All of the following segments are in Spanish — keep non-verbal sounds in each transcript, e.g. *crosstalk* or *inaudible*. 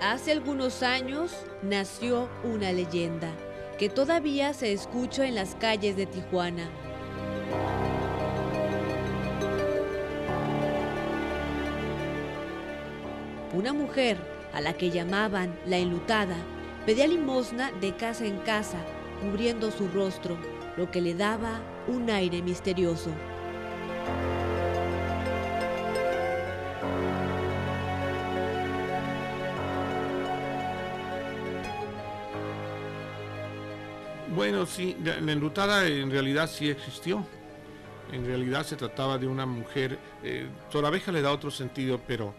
Hace algunos años nació una leyenda que todavía se escucha en las calles de Tijuana. Una mujer, a la que llamaban la enlutada, pedía limosna de casa en casa, cubriendo su rostro, lo que le daba un aire misterioso. Bueno, sí, la, enlutada en realidad sí existió. En realidad se trataba de una mujer, eh, Torabeja le da otro sentido, pero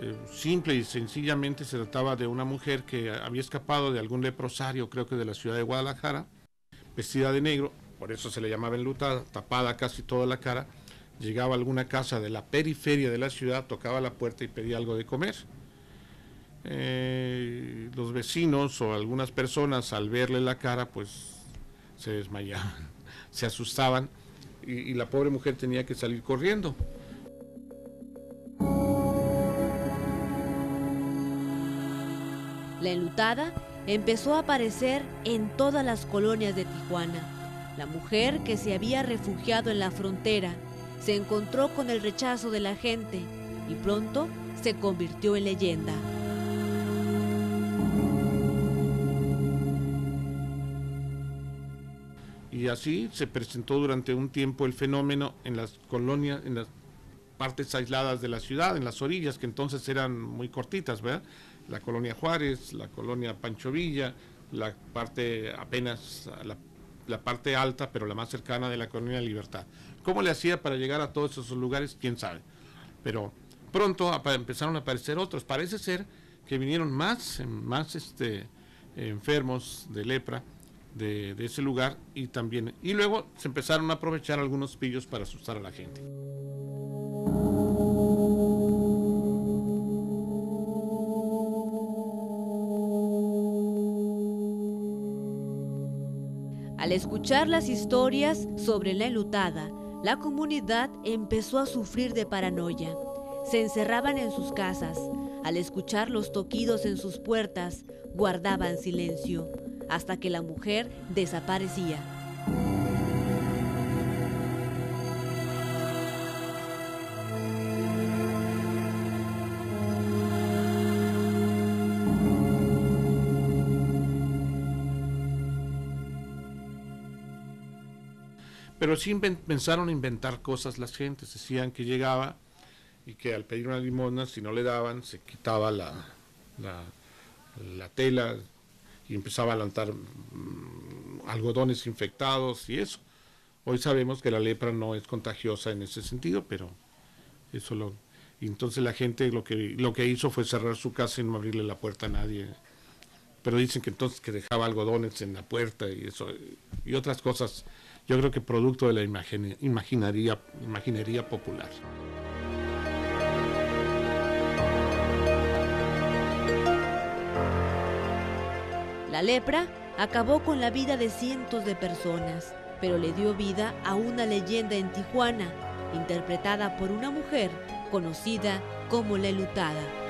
eh, simple y sencillamente se trataba de una mujer que había escapado de algún leprosario, creo que de la ciudad de Guadalajara, vestida de negro, por eso se le llamaba enlutada, tapada casi toda la cara, llegaba a alguna casa de la periferia de la ciudad, tocaba la puerta y pedía algo de comer. Eh, los vecinos o algunas personas al verle la cara pues se desmayaban, *laughs* se asustaban y, la pobre mujer tenía que salir corriendo. La enlutada empezó a aparecer en todas las colonias de Tijuana. La mujer que se había refugiado en la frontera se encontró con el rechazo de la gente y pronto se convirtió en leyenda. Y así se presentó durante un tiempo el fenómeno en las colonias, en las partes aisladas de la ciudad, en las orillas, que entonces eran muy cortitas, ¿verdad? La colonia Juárez, la colonia Pancho Villa, la parte apenas, la, la parte alta, pero la más cercana de la colonia Libertad. ¿Cómo le hacía para llegar a todos esos lugares? ¿Quién sabe? Pero pronto empezaron a aparecer otros. Parece ser que vinieron más, más este, enfermos de lepra de, ese lugar y también y luego se empezaron a aprovechar algunos pillos para asustar a la gente. Al escuchar las historias sobre la enlutada, la comunidad empezó a sufrir de paranoia. Se encerraban en sus casas. Al escuchar los toquidos en sus puertas, guardaban silencio hasta que la mujer desaparecía. Pero sí pensaron inventar cosas las gentes, decían que llegaba y que al pedir una limosna, si no le daban, se quitaba la, la, la tela y empezaba a lanzar mmm, algodones infectados y eso. Hoy sabemos que la lepra no es contagiosa en ese sentido, pero eso lo... Y entonces la gente lo que, lo que hizo fue cerrar su casa y no abrirle la puerta a nadie. Pero dicen que entonces que dejaba algodones en la puerta y eso, y otras cosas yo creo que producto de la imagine, imaginaría, imaginería popular. La lepra acabó con la vida de cientos de personas, pero le dio vida a una leyenda en Tijuana, interpretada por una mujer conocida como la.